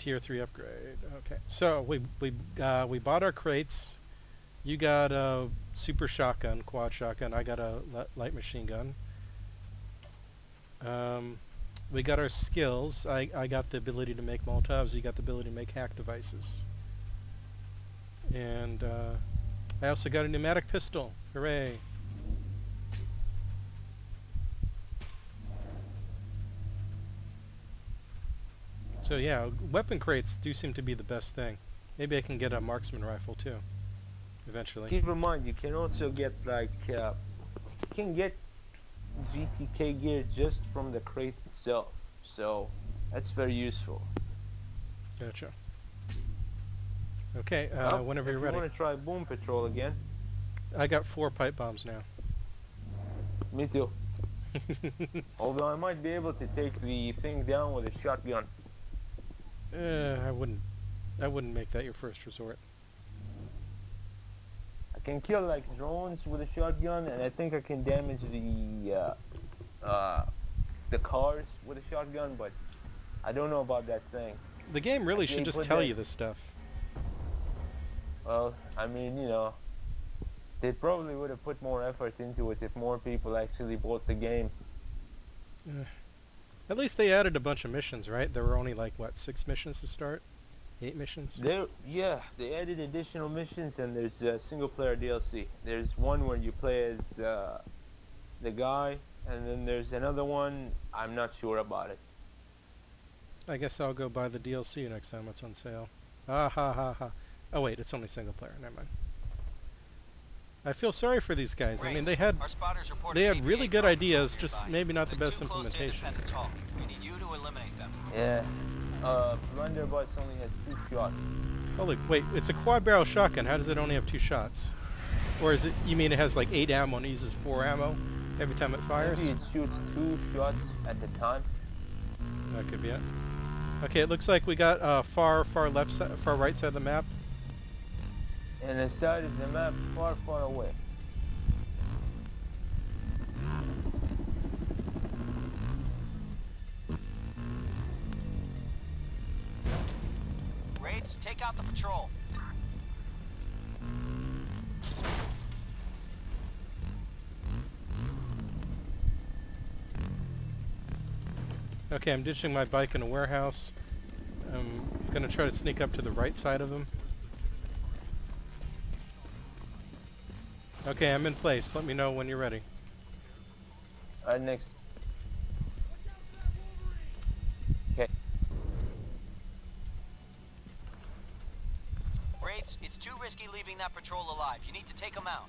tier three upgrade. Okay, so we we uh, we bought our crates. You got a super shotgun, quad shotgun. I got a light machine gun. Um, we got our skills. I I got the ability to make Molotovs. You got the ability to make hack devices. And uh, I also got a pneumatic pistol. Hooray! So yeah, weapon crates do seem to be the best thing. Maybe I can get a marksman rifle too, eventually. Keep in mind, you can also get like, uh, you can get GTK gear just from the crate itself. So that's very useful. Gotcha. Okay, uh, whenever you're you ready. want to try boom patrol again? I got four pipe bombs now. Me too. Although I might be able to take the thing down with a shotgun. Uh, I wouldn't. I wouldn't make that your first resort. I can kill like drones with a shotgun, and I think I can damage the uh, uh, the cars with a shotgun, but I don't know about that thing. The game really should just tell that- you this stuff. Well, I mean, you know, they probably would have put more effort into it if more people actually bought the game. At least they added a bunch of missions, right? There were only like what six missions to start, eight missions. There, yeah, they added additional missions, and there's a single-player DLC. There's one where you play as uh, the guy, and then there's another one. I'm not sure about it. I guess I'll go buy the DLC next time it's on sale. Ah ha ha ha. Oh wait, it's only single player. Never mind. I feel sorry for these guys. I mean, they had Our spotters reported they had really good ideas, just maybe not the best too close to implementation. We need you to eliminate them. Yeah. Uh, Blunderbuss only has two shots. Holy wait, it's a quad barrel shotgun. How does it only have two shots? Or is it? You mean it has like eight ammo and uses four ammo every time it fires? Maybe it shoots two shots at a time. That could be it. Okay, it looks like we got uh, far far left side, far right side of the map. And the side of the map far, far away. Raids, take out the patrol. Okay, I'm ditching my bike in a warehouse. I'm gonna try to sneak up to the right side of them. Okay, I'm in place. Let me know when you're ready. Right next. Okay. Raids, it's too risky leaving that patrol alive. You need to take them out.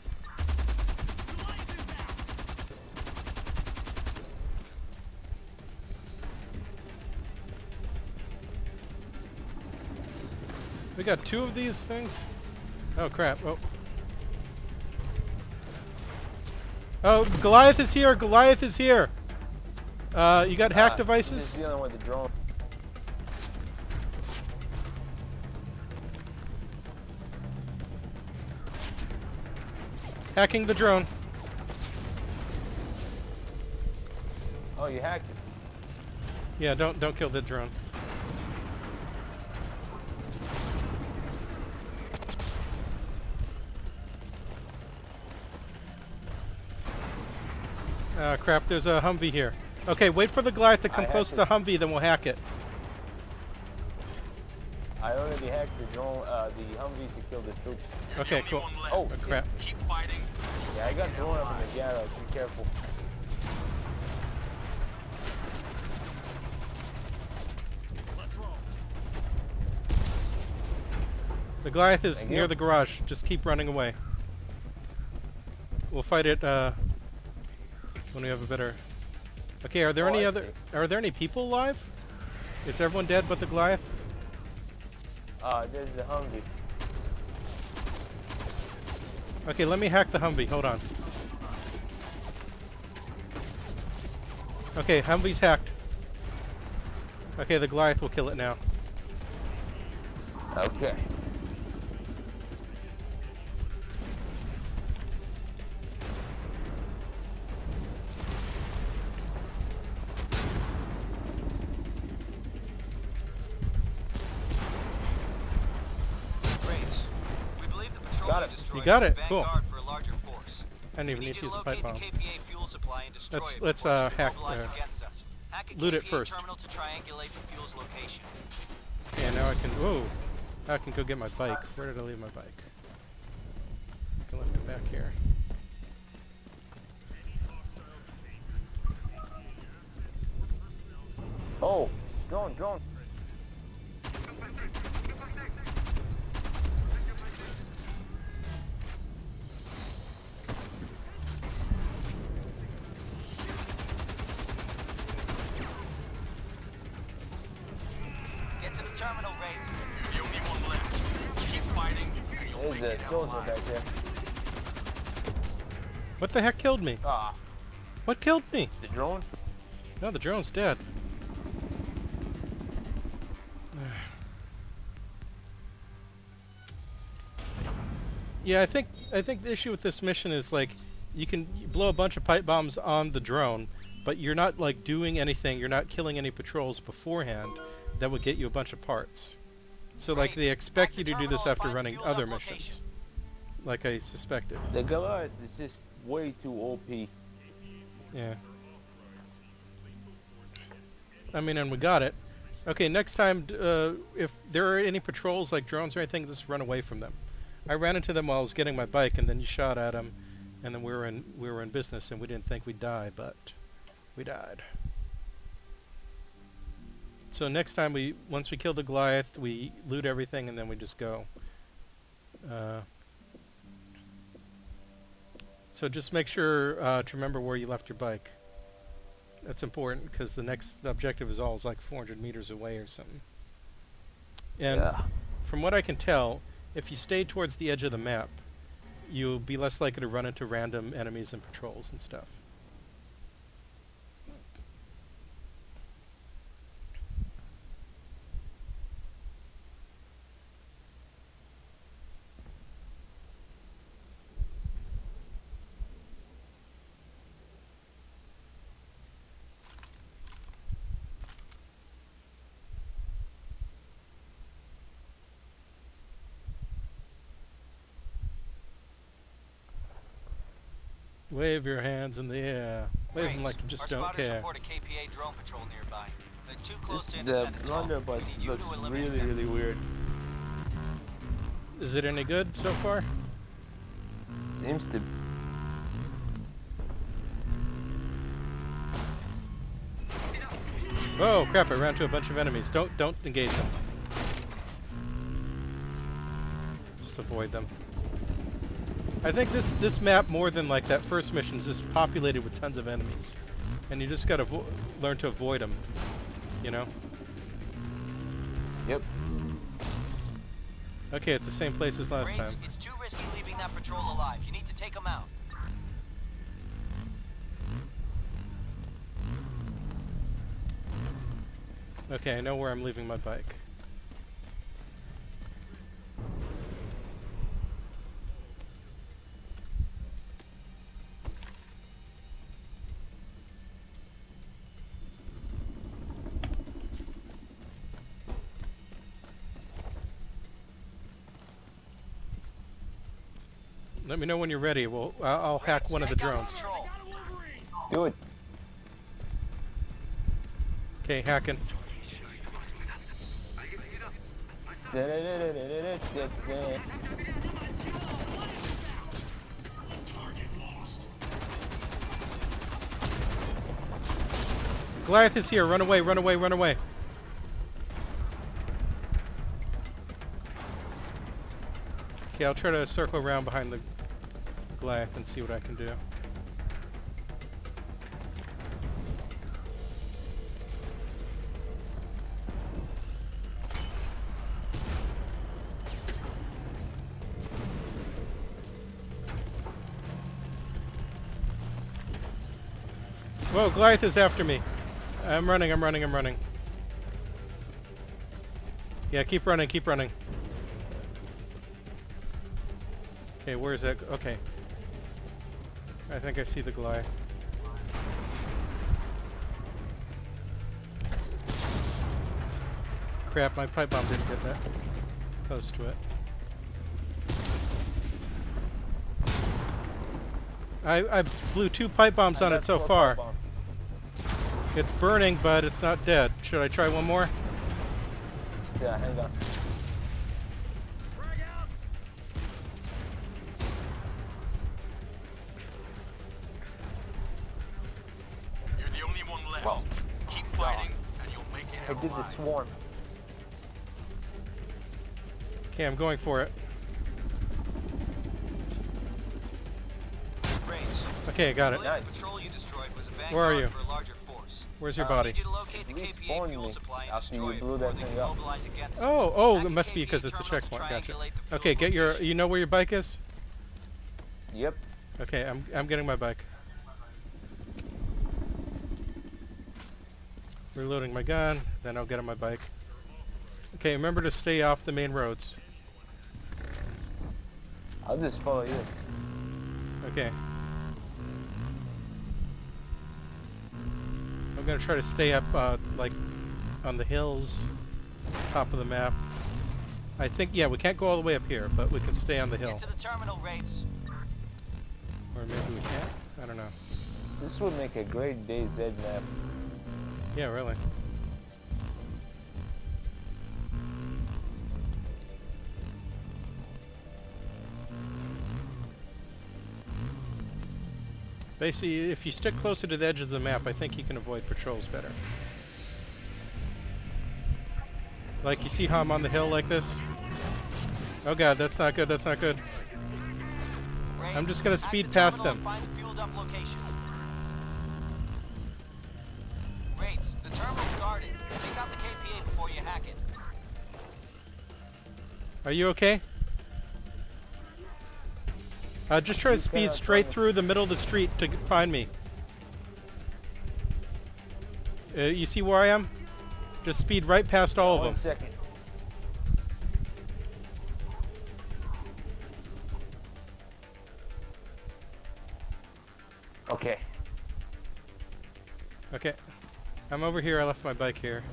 We got two of these things? Oh crap. Oh. Oh, Goliath is here! Goliath is here! Uh, you got hack Ah, devices? Dealing with the drone. Hacking the drone. Oh, you hacked it. Yeah, don't don't kill the drone. Ah, crap, there's a Humvee here. Okay, wait for the Goliath to come I close to the Humvee, then we'll hack it. I already hacked the drone, uh, the Humvee to kill the troops. Okay, cool. Oh, Oh, crap. Keep fighting. Yeah, I got drone up in the garage. Be careful. The Goliath is Thank near you. the garage. Just keep running away. We'll fight it uh, when we have a better... Okay, are there Oh, any I other... Are there any people alive? Is everyone dead but the Goliath? Uh, there's the Humvee. Okay, let me hack the Humvee. Hold on. Okay, Humvee's hacked. Okay, the Goliath will kill it now. Okay. You got it, cool. For a larger force. I didn't even We need to use a pipe bomb. the KPA fuel supply and destroy Let's- let's, uh, hack, mobilize uh, against us. Hack loot it first. terminal to triangulate the fuel's location. Yeah, now I can. Whoa! Now I can go get my bike. Where did I leave my bike? I can left it back here. Oh, drone, drone. Soldier back there. What the heck killed me? Ah, What killed me? the drone? No, the drone's dead. yeah, I think I think the issue with this mission is like you can blow a bunch of pipe bombs on the drone, but you're not like doing anything. You're not killing any patrols beforehand that would get you a bunch of parts. So like they expect you to do this after running other missions, like I suspected. The Goliath is just way too OP. Yeah. I mean, and we got it. Okay, next time, uh, if there are any patrols like drones or anything, just run away from them. I ran into them while I was getting my bike, and then you shot at them, and then we were in we were in business, and we didn't think we'd die, but we died. So next time we once we kill the Goliath, we loot everything, and then we just go. Uh, so just make sure uh, to remember where you left your bike. That's important because the next objective is always like 400 meters away or something. And yeah. from what I can tell, if you stay towards the edge of the map, you'll be less likely to run into random enemies and patrols and stuff. Wave your hands in the air. Wave them like you just our don't spotters care. report a KPA drone patrol nearby. They're too close This, to the independence hall. blunderbuss We need you looks really, them. really weird. Is it any good so far? Seems to. Oh crap! I ran into a bunch of enemies. Don't don't engage them. Just avoid them. I think this this map more than like that first mission is just populated with tons of enemies, and you just gotta learn to avoid them. You know. Yep. Okay, it's the same place as last Raids, time. it's too risky leaving that patrol alive. You need to take them out. Okay, I know where I'm leaving my bike. Let me know when you're ready. We'll, I'll I'll hack one of the drones. Do it. Okay, hacking. Goliath is here. Run away, run away, run away. Okay, I'll try to circle around behind the Goliath and see what I can do. Whoa, Goliath is after me. I'm running, I'm running, I'm running. Yeah, keep running, keep running. Okay, where is that? Okay. I think I see the glow. Crap, my pipe bomb didn't get that close to it. I, I blew two pipe bombs on it so far. It's burning, but it's not dead. Should I try one more? Yeah, hang on. Swarm. Okay, I'm going for it. Race. Okay, I got it. Nice. patrol you destroyed was a vanguard Where are you? for a larger force. Where's your Uh, body? You to locate the Respawned KPA fuel me supply and after you destroy it blew before that thing up. mobilize against us. Oh, oh, it must be because it's a checkpoint. Gotcha. triangulate the fuel Okay, get your. You know where your bike is? Yep. Okay, I'm I'm getting my bike. Reloading my gun, then I'll get on my bike. Okay, remember to stay off the main roads. I'll just follow you. Okay. I'm gonna try to stay up, uh, like, on the hills, top of the map. I think, yeah, we can't go all the way up here, but we can stay on the hill. Get to the terminal rates. Or maybe we can't? I don't know. This would make a great DayZ map. Yeah, really. Basically, if you stick closer to the edge of the map, I think you can avoid patrols better. Like, you see how I'm on the hill like this? Oh god, that's not good, that's not good. I'm just gonna speed past them. Are you okay? Uh, just try to speed straight through the middle of the street to find me. Uh, you see where I am? Just speed right past all One of them. second. Okay. Okay. I'm over here. I left my bike here.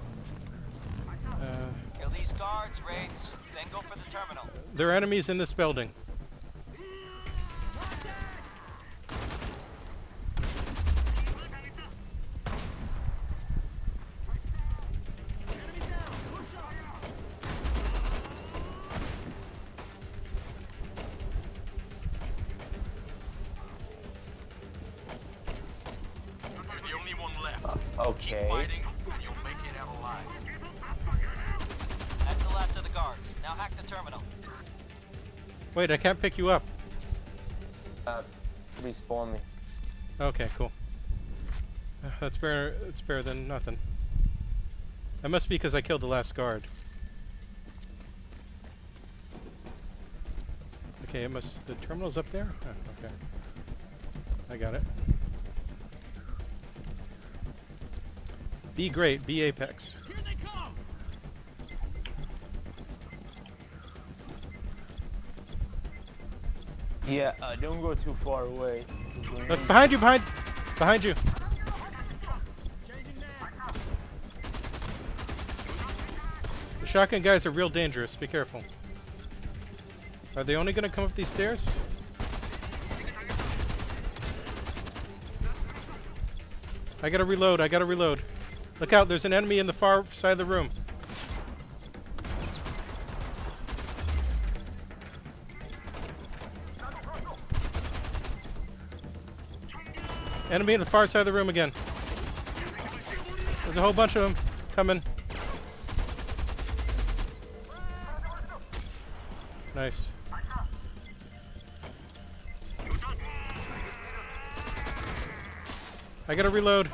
Uh, Kill these guards, Rates. Then go for the terminal. there are enemies in this building. You're the only one left. Uh, Keep Okay. Wait, I can't pick you up. Uh, respawn me. Okay, cool. Uh, That's better. It's better than nothing. That must be because I killed the last guard. Okay, it must. The terminal's up there. Oh, okay. I got it. Be great. Be apex. Yeah, uh, don't go too far away. Look behind you. Behind. Behind you. The shotgun guys are real dangerous. Be careful. Are they only gonna come up these stairs? I gotta reload. I gotta reload. Look out! There's an enemy in the far side of the room. Enemy in the far side of the room again. There's a whole bunch of them coming. Nice. I gotta reload.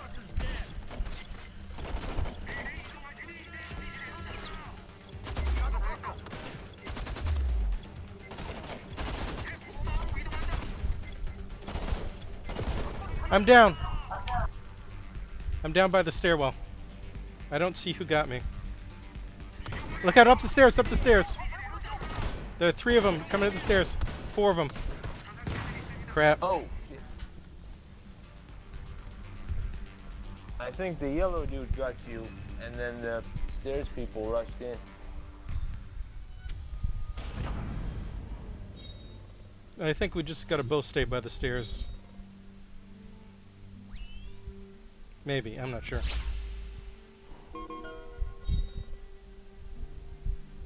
I'm down. I'm down by the stairwell. I don't see who got me. Look out, up the stairs, up the stairs. There are three of them coming up the stairs. Four of them. Crap. Oh. I think the yellow dude got you, and then the stairs people rushed in. I think we just gotta both stay by the stairs. Maybe, I'm not sure.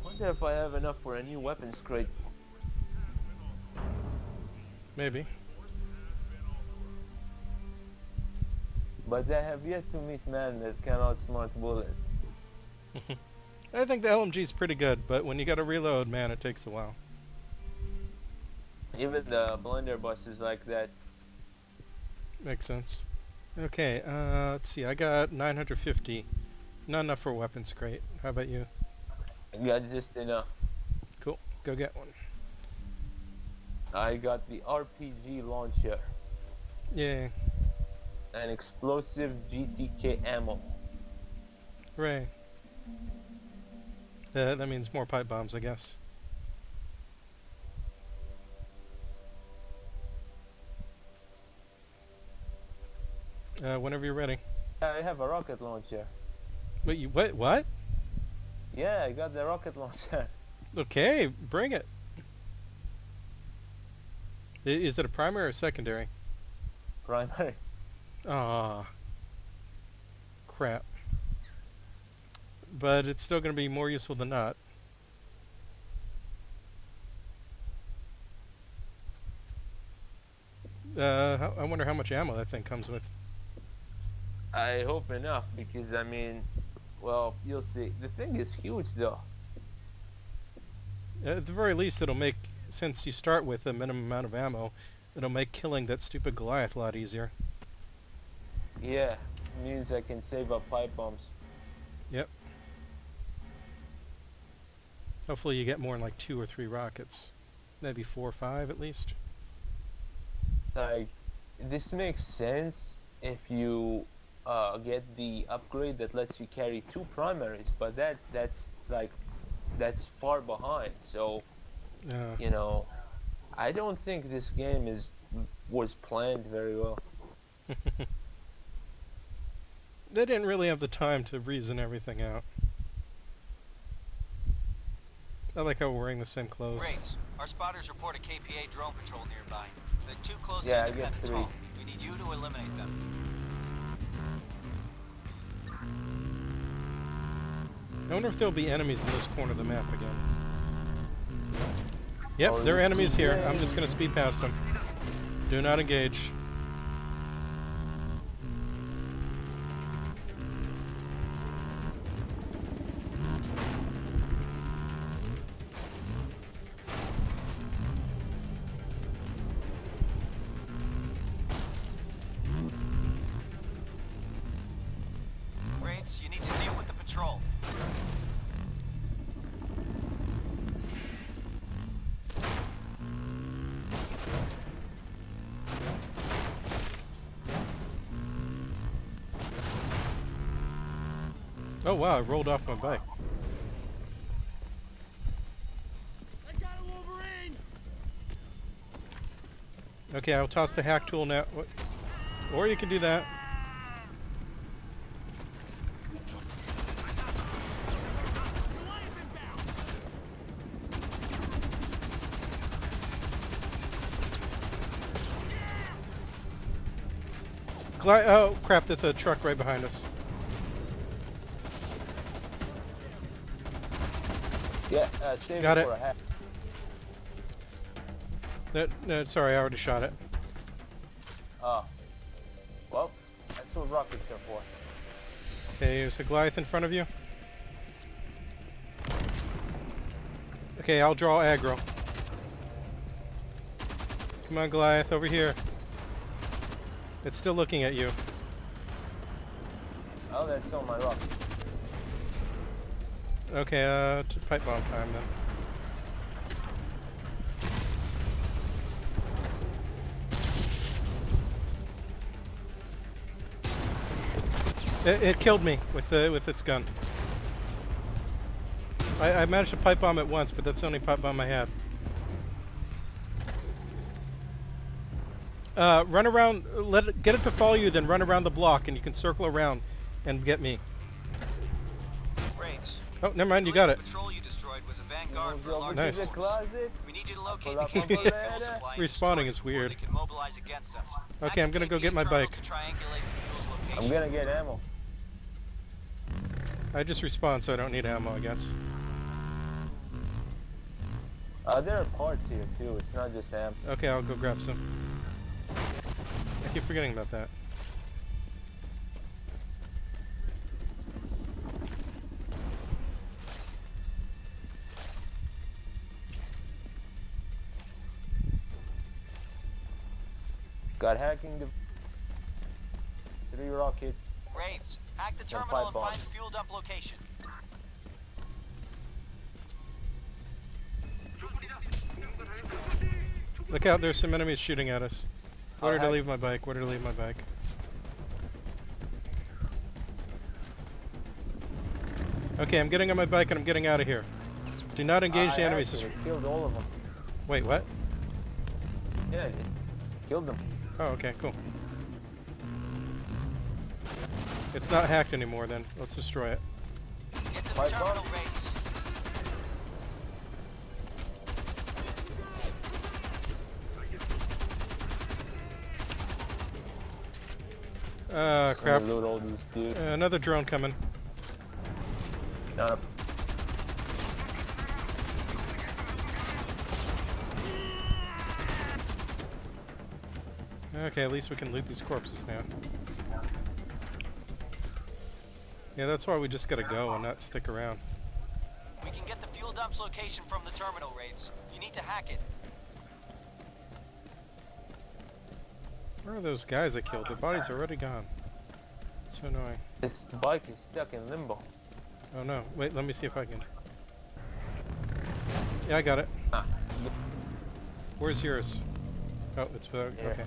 Wonder if I have enough for a new weapons crate. Maybe. But I have yet to meet man that can outsmart bullet. I think the LMG's pretty good, but when you gotta reload, man, it takes a while. Even the blunderbuss is like that. Makes sense. Okay, uh, let's see, I got 950. Not enough for a weapons crate. How about you? I got just enough. Cool, go get one. I got the RPG launcher. Yay. An explosive GTK ammo. Hooray. Uh, that means more pipe bombs, I guess. Uh, whenever you're ready. I have a rocket launcher. Wait, you what? What? Yeah, I got the rocket launcher. Okay, bring it. Is it a primary or secondary? Primary. Ah, crap. But it's still going to be more useful than not. Uh, I wonder how much ammo that thing comes with. I hope enough because I mean, well, you'll see. The thing is huge though. At the very least, it'll make, since you start with a minimum amount of ammo, it'll make killing that stupid Goliath a lot easier. Yeah, means I can save up pipe bombs. Yep. Hopefully you get more than like two or three rockets. Maybe four or five at least. Like, this makes sense if you uh, get the upgrade that lets you carry two primaries, but that that's like that's far behind. So Uh, you know, I don't think this game is was planned very well. they didn't really have the time to reason everything out. I like how we're wearing the same clothes. Rates. Our spotters report a KPA drone patrol nearby. They're too close Yeah, I to get Independence three. Hall. We need you to eliminate them. I wonder if there'll be enemies in this corner of the map again. Yep, there are enemies here. I'm just gonna speed past them. Do not engage. I rolled off my bike. Okay, I'll toss the hack tool now. What? Or you can do that. Gli- oh crap, that's a truck right behind us. Yeah, uh, save Got it it. a hack. No, no, sorry, I already shot it. Oh. Well, that's what rockets are for. Okay, there's a Goliath in front of you. Okay, I'll draw aggro. Come on, Goliath, over here. It's still looking at you. Oh, that's on my rocket. Okay, uh, pipe bomb time then. It, it killed me with the with its gun. I, I managed to pipe bomb it once, but that's the only pipe bomb I had. Uh, run around, let it, get it to follow you, then run around the block, and you can circle around and get me. Rates. Oh, never mind, you got it. The you destroyed was a vanguard Move for a over large to Nice. the closet. We need you to locate Pull the up on KPA the fuel ladder. supply and Respawning is weird. They can mobilize against us. Okay, I'm gonna go get my bike. To triangulate the fuel's location. I'm gonna get ammo. I just respawned, so I don't need ammo, I guess. Uh, there are parts here too. It's not just ammo. Okay, I'll go grab some. I keep forgetting about that. Got hacking the three rockets. Raids, hack the terminal five and bombs. find fuel dump location. Look out, there's some enemies shooting at us. Where did I leave my bike? Where did I leave my bike? Okay, I'm getting on my bike and I'm getting out of here. Do not engage I the enemies. actually killed all of them. Wait, what? Yeah, I did. Killed them. Oh, okay, cool. It's not hacked anymore then. Let's destroy it. Get to the Five terminal, bombs. Raids. Ah, Let crap. Loot all these dudes. Uh, another drone coming. Not a Okay, at least we can loot these corpses now. Yeah, that's why we just gotta go and not stick around. We can get the fuel dump's location from the terminal, Raids. You need to hack it. Where are those guys I killed? Their bodies are already gone. So annoying. This bike is stuck in limbo. Oh no, wait, let me see if I can... Yeah, I got it. Ah, Where's yours? Oh, it's... Uh, Here. okay.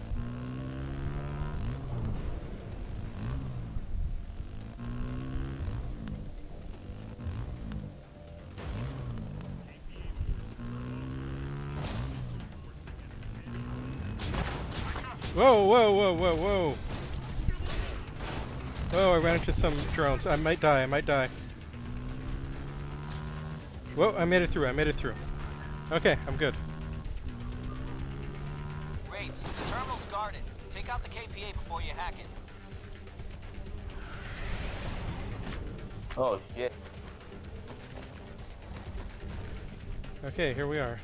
Whoa, whoa, whoa, whoa, whoa! Whoa, I ran into some drones. I might die, I might die. Whoa, I made it through, I made it through. Okay, I'm good. Raids, the terminal's guarded. Take out the KPA before you hack it. Oh shit. Okay, here we are.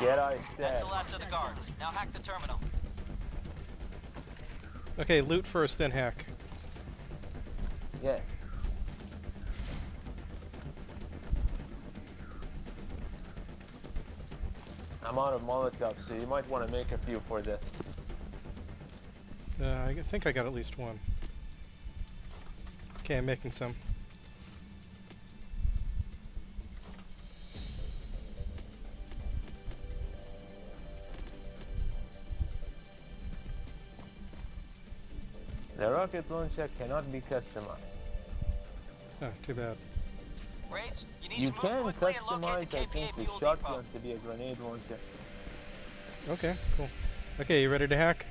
Get eye That's the last of the guards. Now hack the terminal. Okay, loot first, then hack. Yes. I'm out of Molotovs, so you might want to make a few for this. Uh, I think I got at least one. Okay, I'm making some. Rocket launcher cannot be customized. Oh, too bad. Raids, you need You to can quickly and locate customize, I think, the shotgun to be a grenade launcher. Okay, cool. Okay, you ready to hack?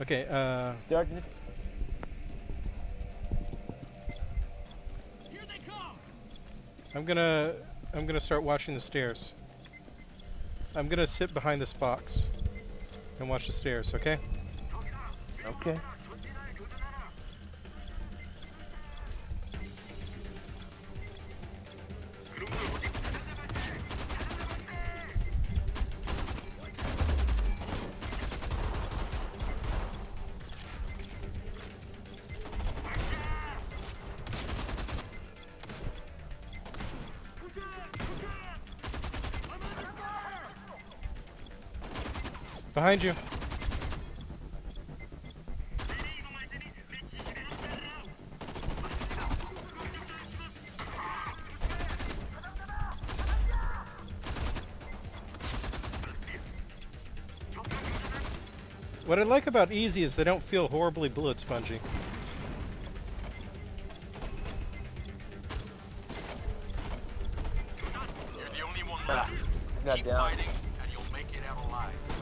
Okay, uh, Starting it. I'm gonna, I'm gonna start watching the stairs. I'm gonna sit behind this box and watch the stairs, okay? Okay. Behind you. What I like about Easy is they don't feel horribly bullet spongy. You're the only one left. Keep down. fighting, and you'll make it out alive.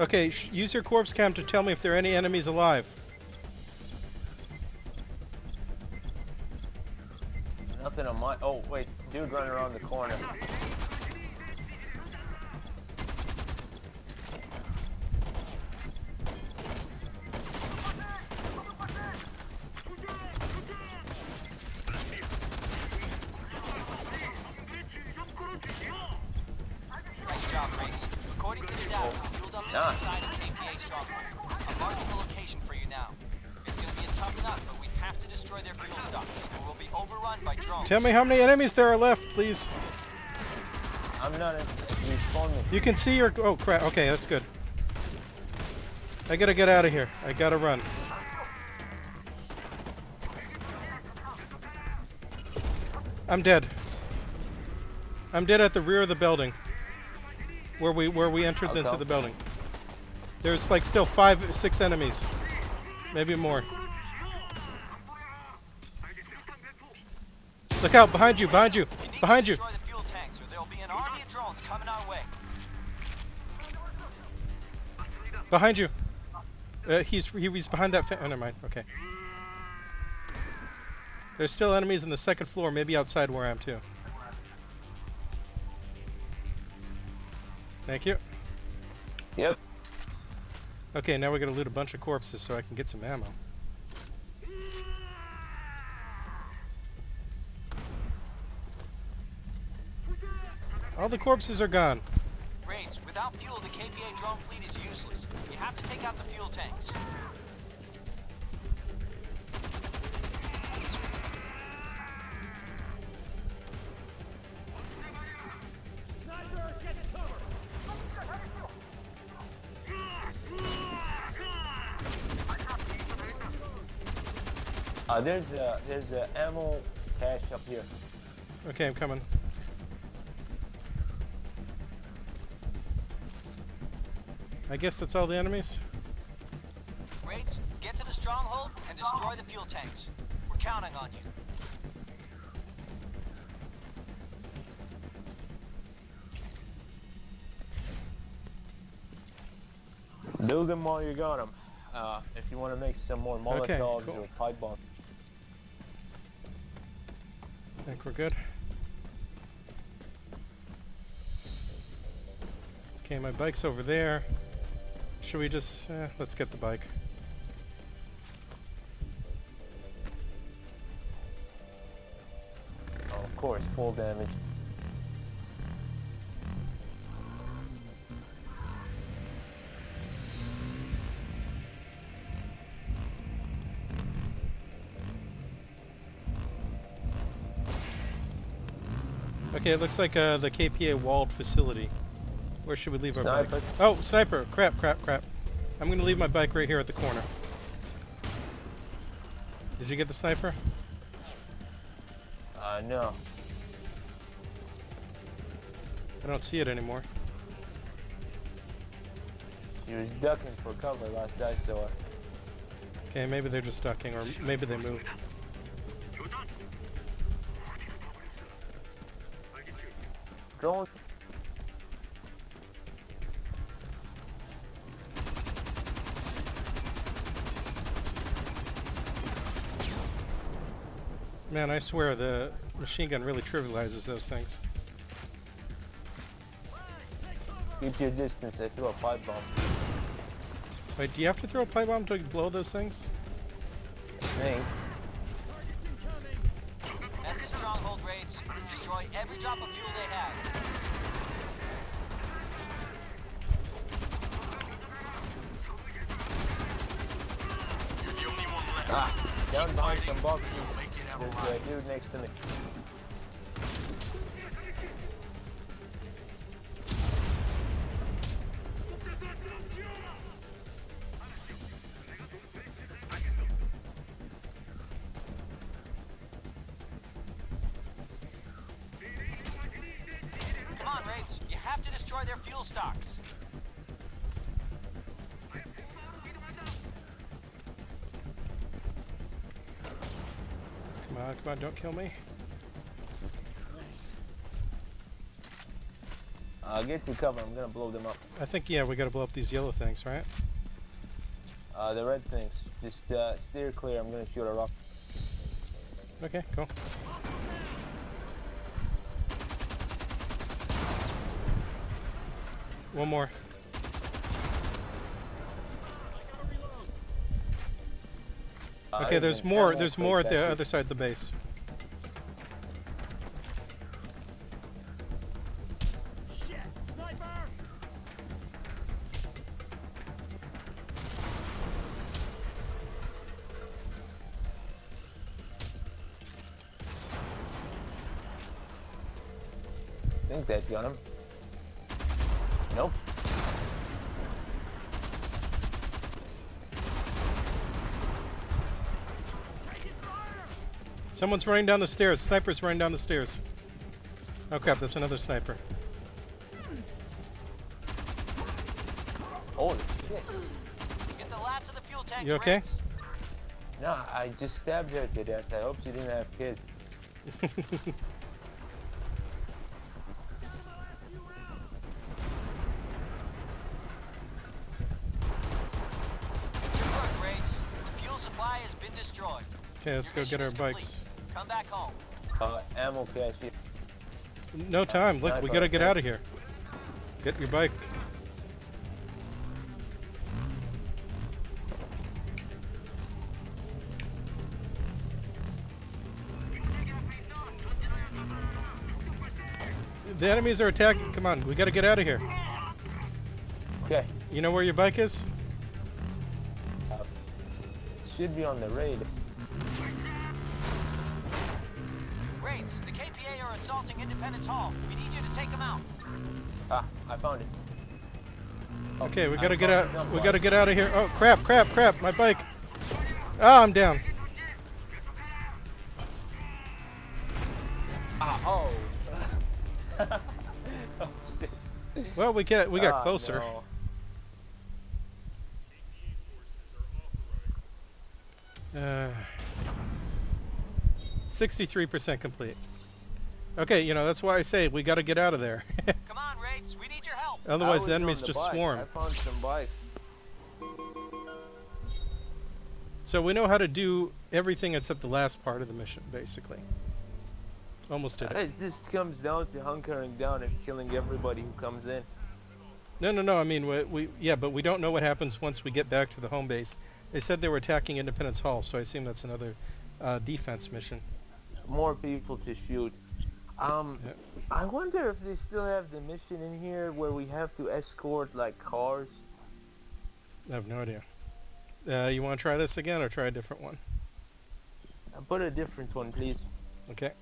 Okay, use your corpse cam to tell me if there are any enemies alive. Nothing on my. Oh wait, dude running around the corner. Me how many enemies there are left, please. I'm not in. Respawn me. You can see your... Oh, crap. Okay, that's good. I gotta get out of here. I gotta run. I'm dead. I'm dead at the rear of the building. Where we where we entered How into the building. There's like still five, six enemies. Maybe more. Look out, behind you, behind you, You behind you. destroy the fuel tanks, or there'll be an army of drones coming our way. Behind you. Uh, he's he, he's behind that. Fa- oh, never mind. Okay. There's still enemies in the second floor, maybe outside where I am too. Thank you. Yep. Okay, now we're gonna loot a bunch of corpses so I can get some ammo. All the corpses are gone. Raids, without fuel, the KPA drone fleet is useless. You have to take out the fuel tanks. Uh, there's a there's a ammo cache up here. Okay, I'm coming. I guess that's all the enemies? Raids, get to the stronghold and destroy the fuel tanks. We're counting on you. Do them while you got them. Uh, if you want to make some more Molotovs Okay, cool. or pipe bombs. I think we're good. Okay, my bike's over there. Should we just, eh, let's get the bike. Oh, of course, full damage. Okay, it looks like uh, the KPA walled facility. Where should we leave our Sniper. bikes? Oh, sniper! Crap, crap, crap. I'm gonna leave my bike right here at the corner. Did you get the sniper? Uh, no. I don't see it anymore. He was ducking for cover last I saw it. Okay, maybe they're just ducking, or maybe they moved. Drone. Man, I swear the machine gun really trivializes those things. Keep your distance. I threw a pipe bomb. Wait, do you have to throw a pipe bomb to blow those things? I think. That's stronghold raids. Destroy every drop of fuel they have. You're the only one left. Ah, down behind some boxes. There's a dude next to me. Come on, come on, don't kill me. Uh, get to cover. I'm gonna blow them up. I think, yeah, we gotta blow up these yellow things, right? Uh, the red things. Just uh, steer clear. I'm gonna shoot a rock. Okay, cool. One more. Uh, Okay, there's more. There's more at the other side of the base. Someone's running down the stairs. Sniper's running down the stairs. Oh crap, that's another sniper. Holy shit. Get the last of the fuel tanks. You okay? Riggs. Nah, I just stabbed her to death. I hope she didn't have kids. Good work, Riggs. The fuel supply has been destroyed. Okay, let's Your go get our bikes. complete. Bikes. Come back home. Uh, ammo cache here. No time. Look, we gotta get out of here. Get your bike. The enemies are attacking. Come on, we gotta get out of here. Okay. You know where your bike is? Should be on the raid. Assaulting Independence Hall. We need you to take them out. Ah, I found it. Oh, Okay, we gotta get out. We gotta get out of here. Oh crap! Crap! Crap! My bike. Ah, I'm down. Ah, oh. oh. Well, we get we got Ah, closer. no. Uh, 63% complete. Okay, you know, that's why I say we got to get out of there. Come on, Riggs. We need your help. Otherwise, was the enemies the just bike. swarm. I found some bikes. So we know how to do everything except the last part of the mission, basically. Almost did it. It just comes down to hunkering down and killing everybody who comes in. No, no, no. I mean, we, we yeah, but we don't know what happens once we get back to the home base. They said they were attacking Independence Hall, so I assume that's another uh, defense mission. More people to shoot. Um, Yep. I wonder if they still have the mission in here where we have to escort like cars. I have no idea. Uh, you want to try this again or try a different one? Uh, Put a different one, please. Okay.